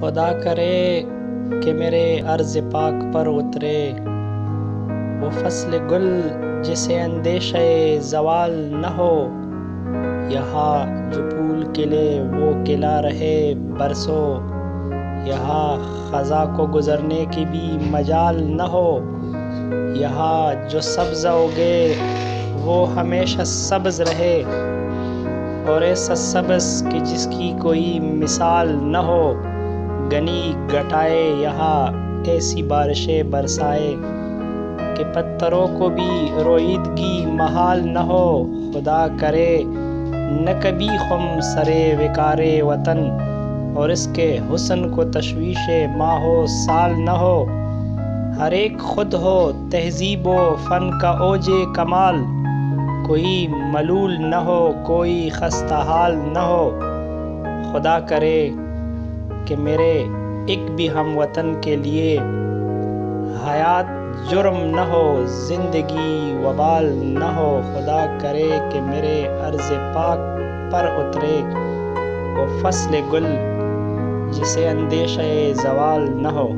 خدا کرے کہ میرے عرض پاک پر اترے۔ وہ فصل گل جسے اندیش زوال نہ ہو، یہاں جو پھول کلے وہ کلا رہے برسوں یہاں خزاں کو گزرنے کی بھی مجال نہ ہو۔ یہاں جو سبز اگے وہ ہمیشہ سبز رہے۔ اور ایسا سبز کہ جس کی کوئی مثال نہ ہو۔ گنی گٹائے یہاں ایسی بارشیں برسائے کہ پتھروں کو بھی رویدگی محال نہ ہو، خدا کرے نہ کبھی خم سرے وکار وطن اور اس کے حسن کو تشویش ماہ و سال نہ ہو۔ ہر ایک خود ہو، تہذیب و فن کا اوج کمال۔ کوئی ملول نہ ہو، کوئی خستہ حال نہ ہو۔ خدا کرے کہ میرے ایک بھی ہم وطن کے لیے حیات جرم نہ ہو، زندگی وبال نہ ہو، خدا کرے کہ میرے عرض پاک پر اترے وہ فصل گل جسے اندیشہ زوال نہ ہو۔